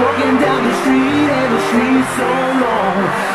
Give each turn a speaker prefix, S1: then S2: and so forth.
S1: Walking down the street and the street's so long.